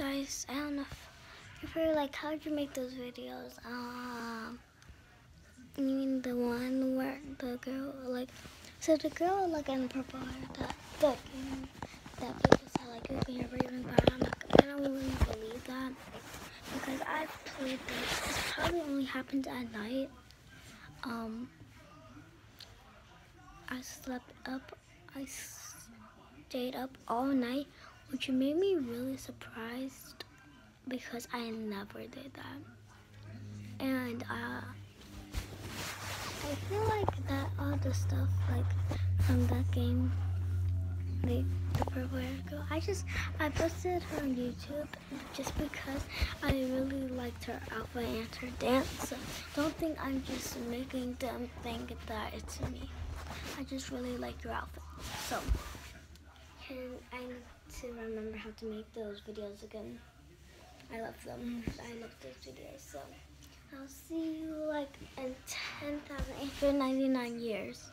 guys, I don't know if, you're like, how'd you make those videos? Um, you mean the one where the girl, like, so the girl, like, in the purple hair, that, game that people said, like, you can hear breathing, but I'm I don't really believe that, because I've played this, this probably only happens at night, um, I slept up, I stayed up all night, which made me really surprised because I never did that. And uh, I feel like that all the stuff like from that game, the, the purple hair girl, I just, I posted her on YouTube just because I really liked her outfit and her dance. So don't think I'm just making them think that it's me. I just really like your outfit. So, can I to remember how to make those videos again. I love them. I love those videos. So, I'll see you like in 10,899 years.